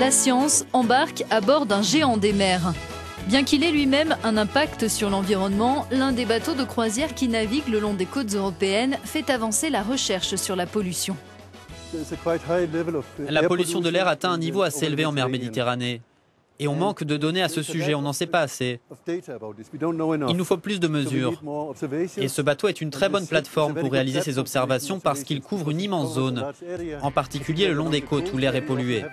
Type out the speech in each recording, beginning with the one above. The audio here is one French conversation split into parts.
La science embarque à bord d'un géant des mers. Bien qu'il ait lui-même un impact sur l'environnement, l'un des bateaux de croisière qui navigue le long des côtes européennes fait avancer la recherche sur la pollution. La pollution de l'air atteint un niveau assez élevé en mer Méditerranée. Et on manque de données à ce sujet, on n'en sait pas assez. Il nous faut plus de mesures. Et ce bateau est une très bonne plateforme pour réaliser ces observations parce qu'il couvre une immense zone, en particulier le long des côtes où l'air est pollué.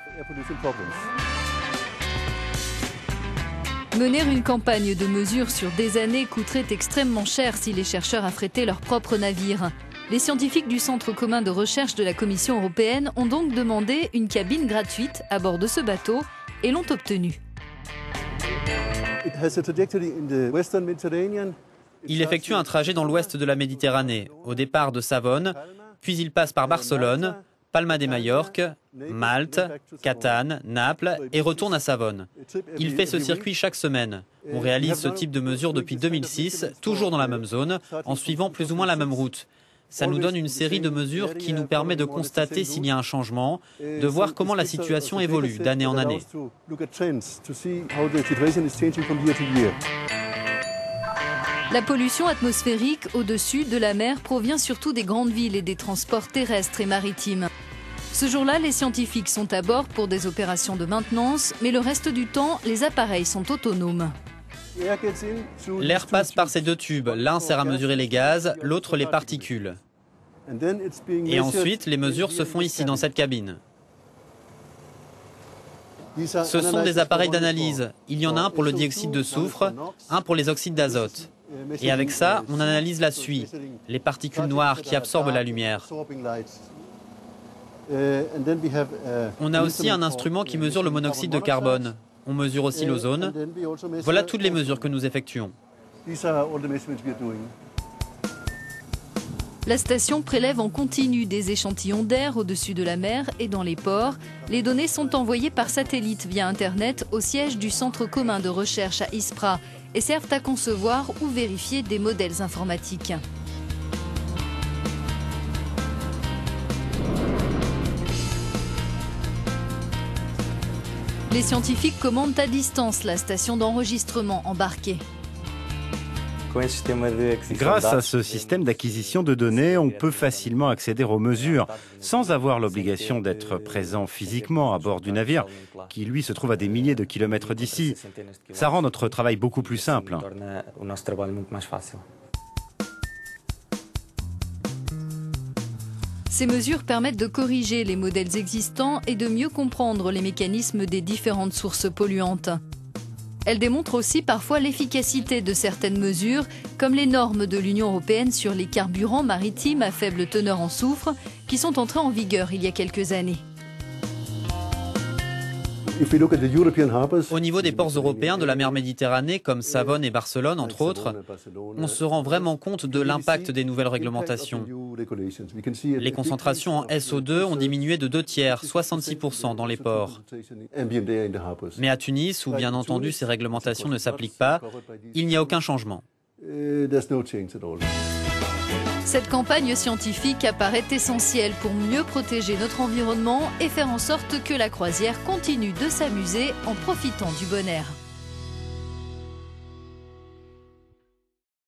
Mener une campagne de mesures sur des années coûterait extrêmement cher si les chercheurs affrétaient leurs propres navires. Les scientifiques du Centre commun de recherche de la Commission européenne ont donc demandé une cabine gratuite à bord de ce bateau et l'ont obtenu. Il effectue un trajet dans l'ouest de la Méditerranée, au départ de Savone, puis il passe par Barcelone, Palma de Majorque, Malte, Catane, Naples et retourne à Savone. Il fait ce circuit chaque semaine. On réalise ce type de mesures depuis 2006, toujours dans la même zone, en suivant plus ou moins la même route. Ça nous donne une série de mesures qui nous permet de constater s'il y a un changement, de voir comment la situation évolue d'année en année. La pollution atmosphérique au-dessus de la mer provient surtout des grandes villes et des transports terrestres et maritimes. Ce jour-là, les scientifiques sont à bord pour des opérations de maintenance, mais le reste du temps, les appareils sont autonomes. L'air passe par ces deux tubes. L'un sert à mesurer les gaz, l'autre les particules. Et ensuite, les mesures se font ici, dans cette cabine. Ce sont des appareils d'analyse. Il y en a un pour le dioxyde de soufre, un pour les oxydes d'azote. Et avec ça, on analyse la suie, les particules noires qui absorbent la lumière. On a aussi un instrument qui mesure le monoxyde de carbone. On mesure aussi l'ozone. Voilà toutes les mesures que nous effectuons. La station prélève en continu des échantillons d'air au-dessus de la mer et dans les ports. Les données sont envoyées par satellite via Internet au siège du Centre commun de recherche à Ispra et servent à concevoir ou vérifier des modèles informatiques. Les scientifiques commandent à distance la station d'enregistrement embarquée. Grâce à ce système d'acquisition de données, on peut facilement accéder aux mesures sans avoir l'obligation d'être présent physiquement à bord du navire qui, lui, se trouve à des milliers de kilomètres d'ici. Ça rend notre travail beaucoup plus simple. Ces mesures permettent de corriger les modèles existants et de mieux comprendre les mécanismes des différentes sources polluantes. Elles démontrent aussi parfois l'efficacité de certaines mesures, comme les normes de l'Union européenne sur les carburants maritimes à faible teneur en soufre, qui sont entrées en vigueur il y a quelques années. Au niveau des ports européens de la mer Méditerranée, comme Savone et Barcelone, entre autres, on se rend vraiment compte de l'impact des nouvelles réglementations. Les concentrations en SO2 ont diminué de deux tiers, 66% dans les ports. Mais à Tunis, où bien entendu ces réglementations ne s'appliquent pas, il n'y a aucun changement. Cette campagne scientifique apparaît essentielle pour mieux protéger notre environnement et faire en sorte que la croisière continue de s'amuser en profitant du bon air.